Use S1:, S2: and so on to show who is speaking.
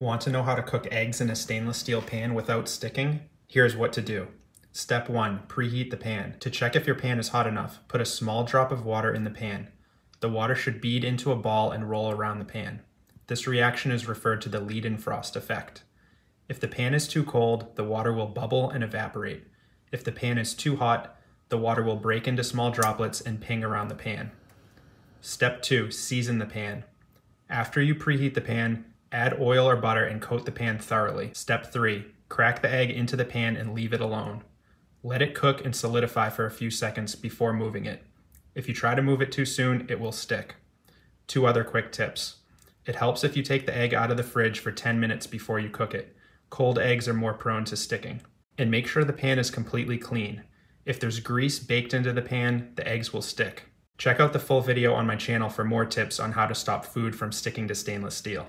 S1: Want to know how to cook eggs in a stainless steel pan without sticking? Here's what to do. Step 1. Preheat the pan. To check if your pan is hot enough, put a small drop of water in the pan. The water should bead into a ball and roll around the pan. This reaction is referred to the Leidenfrost effect. If the pan is too cold, the water will bubble and evaporate. If the pan is too hot, the water will break into small droplets and ping around the pan. Step 2. Season the pan. After you preheat the pan, Add oil or butter and coat the pan thoroughly. Step 3. Crack the egg into the pan and leave it alone. Let it cook and solidify for a few seconds before moving it. If you try to move it too soon, it will stick. Two other quick tips. It helps if you take the egg out of the fridge for 10 minutes before you cook it. Cold eggs are more prone to sticking. And make sure the pan is completely clean. If there's grease baked into the pan, the eggs will stick. Check out the full video on my channel for more tips on how to stop food from sticking to stainless steel.